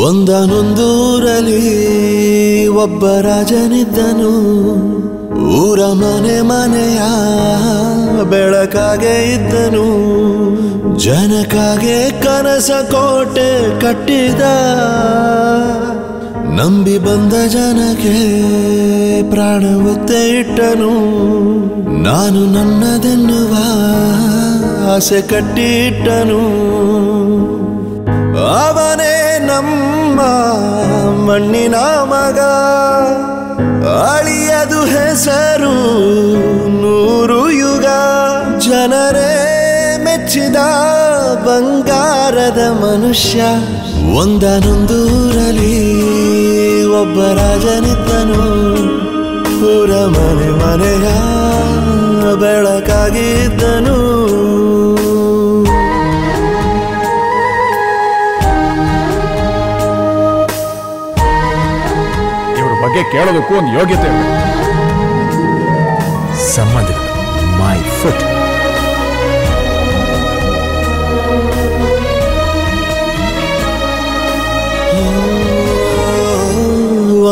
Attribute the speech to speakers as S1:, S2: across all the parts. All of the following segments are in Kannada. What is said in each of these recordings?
S1: ಒಂದನೊಂದೂರಲ್ಲಿ ಒಬ್ಬ ರಾಜನಿದ್ದನು. ಊರ ಮನೆ ಮನೆಯ ಬೆಳಕಾಗೆ ಇದ್ದನು. ಜನಕಾಗೆ ಕನಸ ಕೋಟೆ ಕಟ್ಟಿದ. ನಂಬಿ ಬಂದ ಜನಕ್ಕೆ ಪ್ರಾಣ ಒತ್ತೆ ಇಟ್ಟನು. ನಾನು ನನ್ನದೆನ್ನುವ ಆಸೆ ಕಟ್ಟಿಟ್ಟನು. ಮಣ್ಣಿನ ಮಗ. ಅಳಿಯದು ಹೆಸರು ನೂರು ಯುಗ. ಜನರೇ ಮೆಚ್ಚಿದ ಬಂಗಾರದ ಮನುಷ್ಯ. ಒಂದನೊಂದೂರಲ್ಲಿ ಒಬ್ಬ ರಾಜನಿದ್ದನು. ಪೂರ ಮನೆ ಮನೆಯ ಬೆಳಕಾಗಿದ್ದನು
S2: ಬಗ್ಗೆ ಕೇಳೋದಕ್ಕೂ ಒಂದು ಯೋಗ್ಯತೆ
S3: ಸಂಬಂಧಗಳು. ಮೈ ಫುಟ್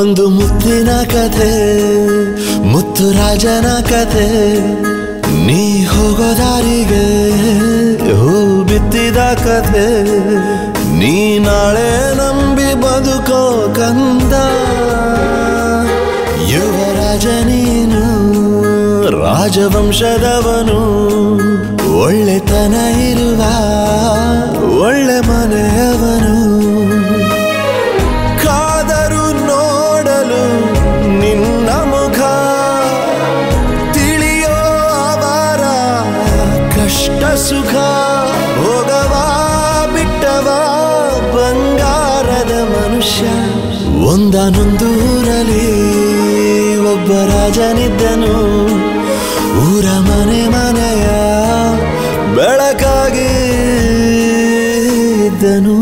S1: ಒಂದು ಮುತ್ತಿನ ಕಥೆ ಮುತ್ತು ರಾಜನ ಕಥೆ ನೀ ಹೋಗೋ ದಾರಿಗೆ ಹೂ ಬಿತ್ತಿದ ಕಥೆ ನೀ ನಾಳೆ ನಂಬಿ ಬದುಕೋ ಕಂದ. ಯುವರಾಜ ನೀನು ರಾಜವಂಶದವನು, ಒಳ್ಳೆತನ ಇರುವ, ಒಳ್ಳೆ ಮನೆಯವನು. ಕಾದರು ನೋಡಲು ನಿನ್ನ ಮುಖ, ತಿಳಿಯೋ ಅವರ ಕಷ್ಟ ಸುಖ ಹೋಗವಾ ಬಿಟ್ಟವಾ ಬಂಗಾರದ ಮನುಷ್ಯ ಒಂದನೊಂದೂರಲ್ಲಿ ಒಬ್ಬ ರಾಜನಿದ್ದನು ಊರ ಮನೆ ಮನೆಯ ಬೆಳಕಾಗಿ ಇದ್ದನು.